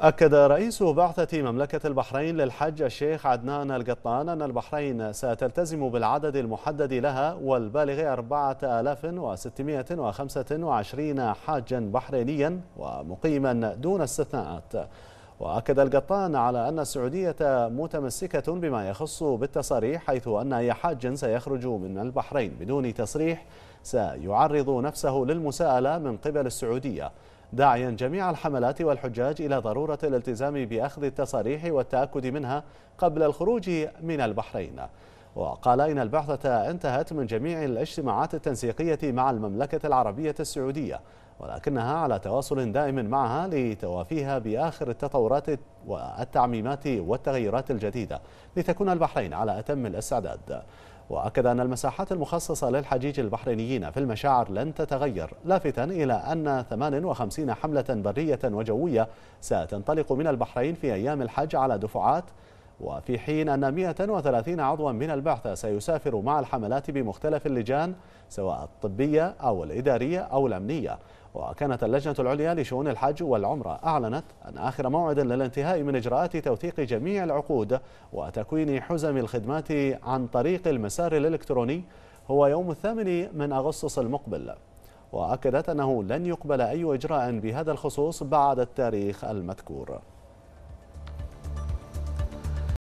أكد رئيس بعثة مملكة البحرين للحج الشيخ عدنان القطان أن البحرين ستلتزم بالعدد المحدد لها والبالغ 4625 حاجا بحرينيا ومقيما دون استثناءات. وأكد القطان على أن السعودية متمسكة بما يخص بالتصاريح حيث أن أي حاج سيخرج من البحرين بدون تصريح سيعرض نفسه للمساءلة من قبل السعودية. داعيا جميع الحملات والحجاج إلى ضرورة الالتزام بأخذ التصاريح والتأكد منها قبل الخروج من البحرين. وقال إن البعثة انتهت من جميع الاجتماعات التنسيقية مع المملكة العربية السعودية ولكنها على تواصل دائم معها لتوافيها بآخر التطورات والتعميمات والتغيرات الجديدة لتكون البحرين على أتم الاستعداد. وأكد أن المساحات المخصصة للحجيج البحرينيين في المشاعر لن تتغير لافتا إلى أن 58 حملة برية وجوية ستنطلق من البحرين في أيام الحج على دفعات وفي حين أن 130 عضوا من البعثة سيسافر مع الحملات بمختلف اللجان سواء الطبية أو الإدارية أو الأمنية. وكانت اللجنة العليا لشؤون الحج والعمرة أعلنت أن آخر موعد للانتهاء من إجراءات توثيق جميع العقود وتكوين حزم الخدمات عن طريق المسار الإلكتروني هو يوم الثامن من أغسطس المقبل. وأكدت أنه لن يقبل أي إجراء بهذا الخصوص بعد التاريخ المذكور.